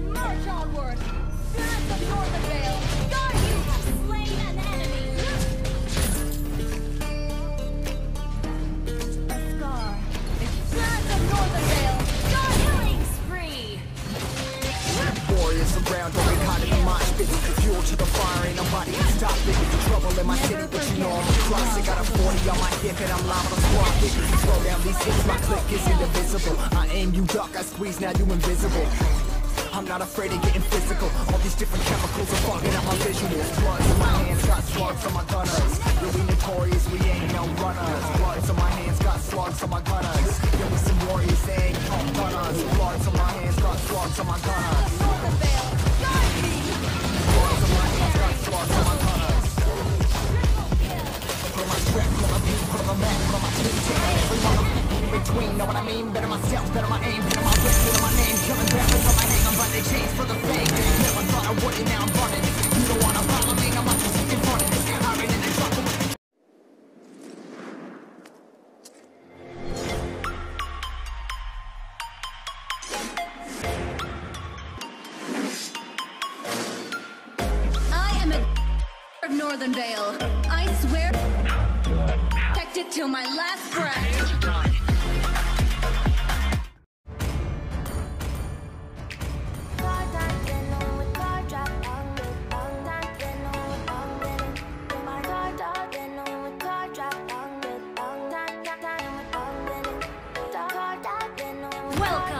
Then march onward! Spirits of Northern Vale, God, you have slain an enemy! A scar. Spirits of Northern Vale, God, killing spree! Warriors around, don't get caught in the mosh pit Fuel to the fire, ain't nobody can stop it Trouble in my city, but you know I'm across it Got a 40 on my hip and I'm live on a squad kick Slow down these hits, my click is indivisible I aim, you duck, I squeeze, now you invisible I'm not afraid of getting physical. All these different chemicals are fogging up my visuals Bloods in my hands, got slugs on my gunners we notorious, we ain't no runners. Bloods on my hands, got slugs on my gunners Yeah, we some warriors, they ain't no runners. Bloods on my hands, got slugs on my gunners Northern Vale. I swear, protect it till my last breath. Welcome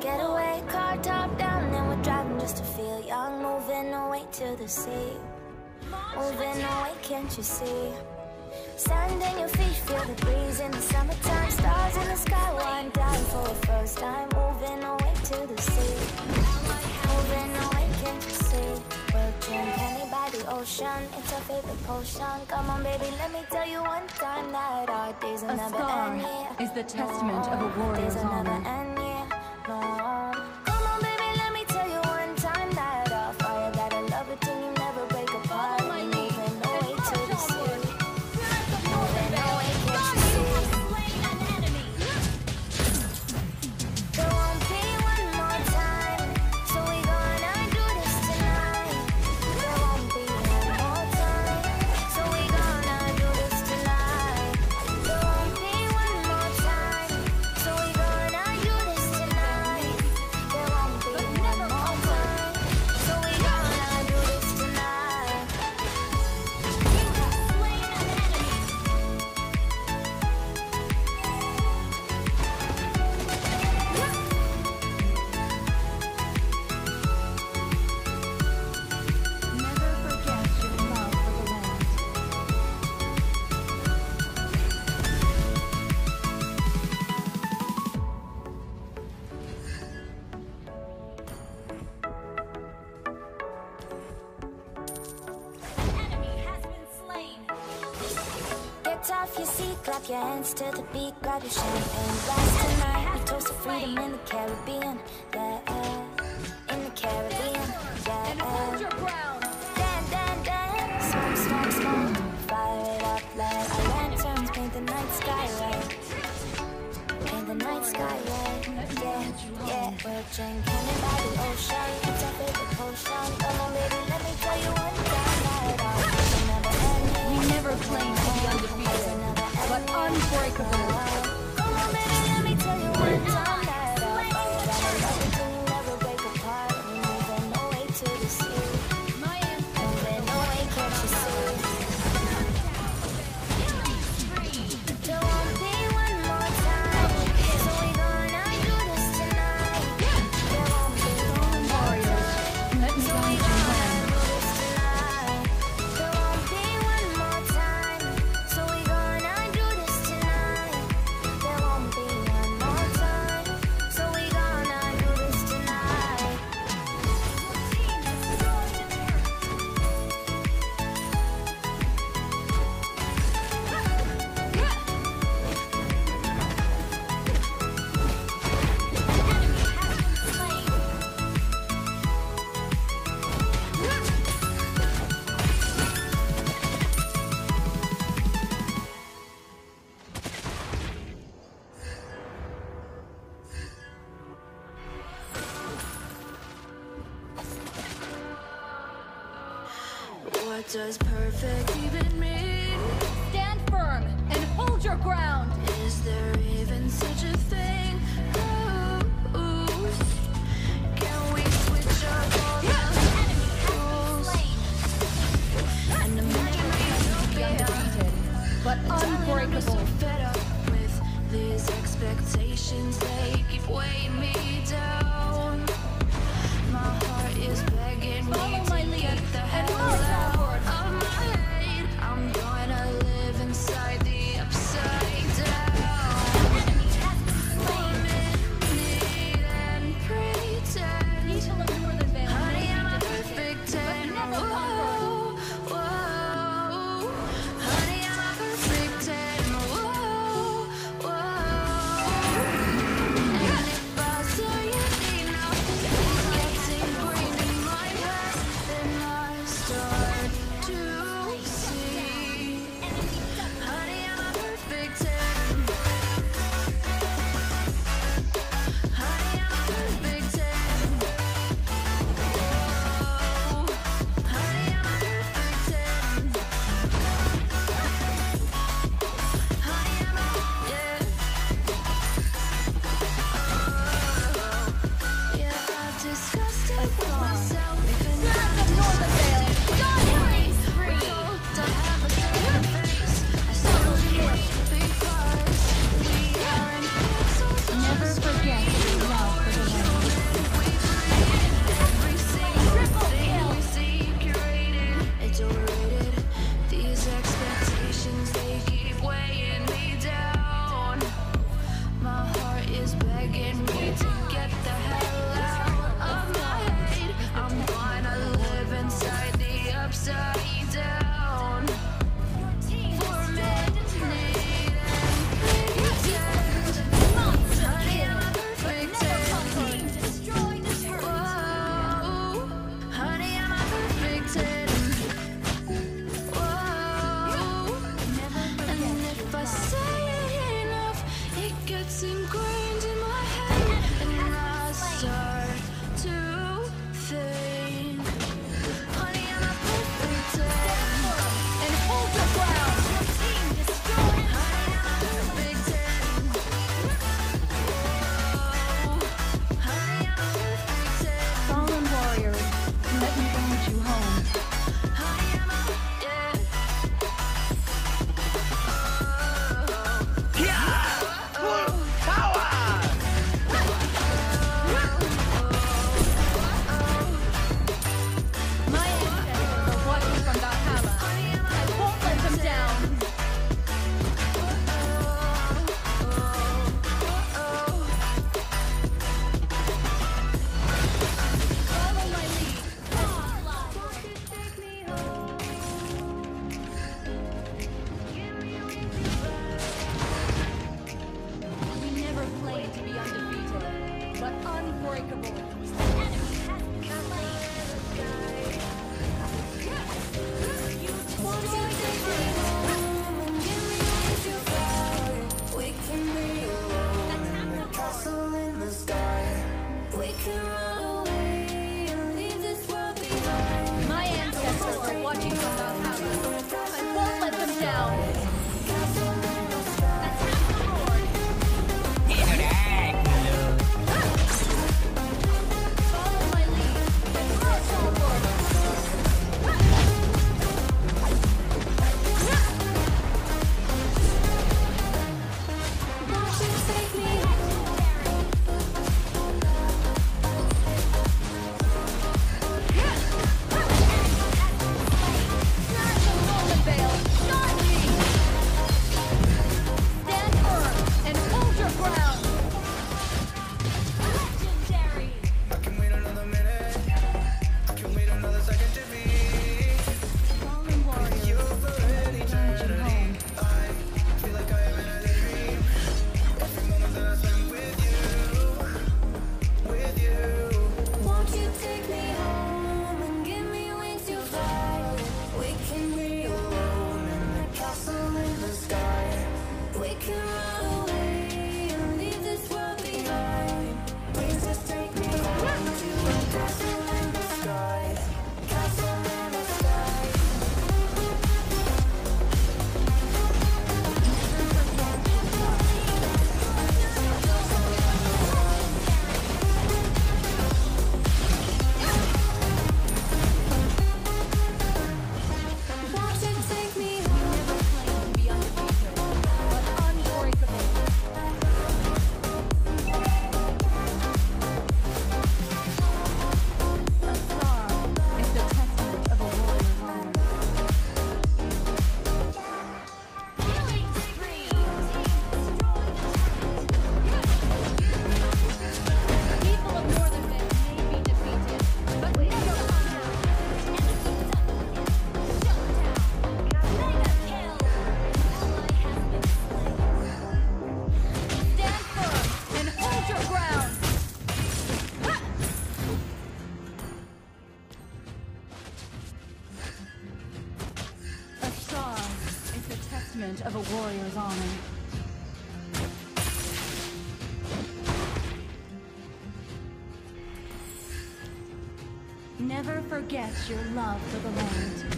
getaway. Car top down, and we're driving just to feel young. Moving away to the sea. Moving away, can't you see? Sand in your feet, feel the breeze in the summertime. Stars in the sky, one dying for the first time. Moving away to the sea. Moving away, can't you see? We'll drink honey by the ocean. It's our favorite potion. Come on, baby, let me tell you one time that our days will A never scar end. Yeah. is the testament of a warrior's Days will never honor. End, your to the beat, grab your champagne glass tonight. We toast to freedom in the Caribbean, yeah, uh, in the Caribbean, And hold your uh. ground. Dan, dan, dan, smoke, smoke, smoke, fire it up, let our lanterns paint the night sky red. Paint the night sky red, yeah, yeah. We'll drink honey by the ocean, unbreakable. Come ground. Is there even such a thing? Ooh, can we switch up all the rules? And Be undefeated, but unbreakable. so fed up with these expectations. They keep weighing me down. Never forget your love for the land.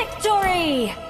Victory!